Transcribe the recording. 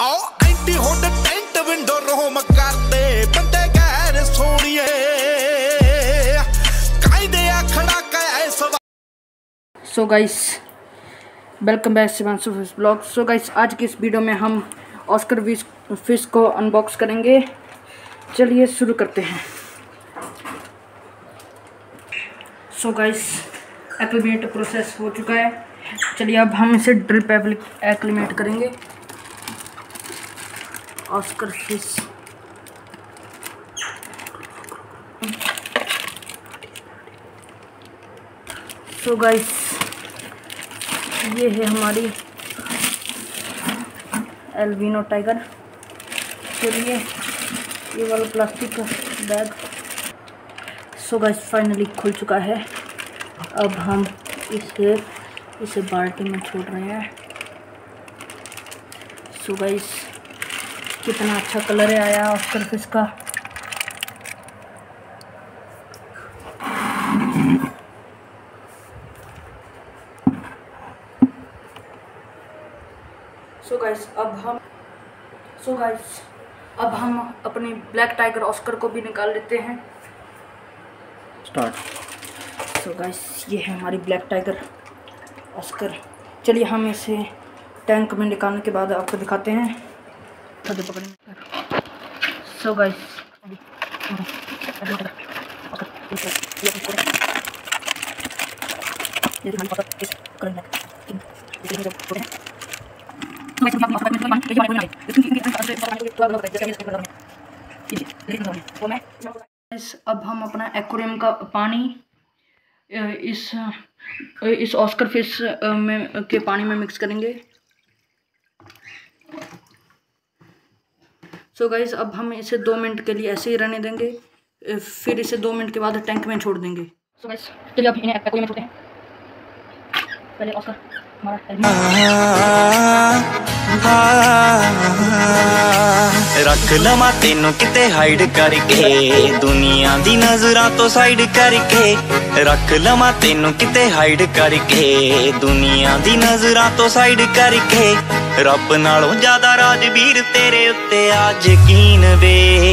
ਆਓ anti hood tent window ਰੋਮ ਕਰਦੇ ਬੰਦੇ ਗੈਰ ਸੋਣੀਏ ਕਾਇਦੇ ਆ ਖੜਾ ਕੈ ਸਵਾ so guys welcome back Shivanshu fish blog so guys आज की इस वीडियो में हम ऑस्कर विश फिश को अनबॉक्स करेंगे चलिए शुरू करते हैं सो गाइस एक्लिमेट प्रोसेस हो चुका है चलिए अब हम इसे ड्रिप एक्लिमेट करेंगे ऑस्कर फ़िश सो गाइस ये है हमारी एल्बिनो टाइगर चलिए, ये वाला प्लास्टिक का बैग सो गाइस फाइनली खुल चुका है. अब हम इसे इसे बाल्टी में छोड़ रहे हैं. सो गाइस कितना अच्छा कलर है आया ऑस्कर फ़िश का सो so गाइस अब हम सो so गाइस अब हम अपने ब्लैक टाइगर ऑस्कर को भी निकाल लेते हैं। स्टार्ट सो गाइस ये है हमारी ब्लैक टाइगर ऑस्कर चलिए हम इसे टैंक में निकालने के बाद आपको दिखाते हैं। पकड़ने सो गाइस अब हम अपना एक्वेरियम का पानी इस इस ऑस्कर फ़िश में, के पानी में मिक्स करेंगे। सो so गाइज़ अब हम इसे दो मिनट के लिए ऐसे ही रहने देंगे। फिर इसे दो मिनट के बाद टैंक में छोड़ देंगे। रख लवा तेन किते हाइड करके, दुनिया दी नजरा तो साइड करके। रख लवा तेन किते हाइड करके, दुनिया दी नजरा तो साइड करके। ਰੱਬ ਨਾਲੋਂ ਜ਼ਿਆਦਾ ਰਾਜਵੀਰ ਤੇਰੇ ਉੱਤੇ ਆ ਯਕੀਨ ਵੇ।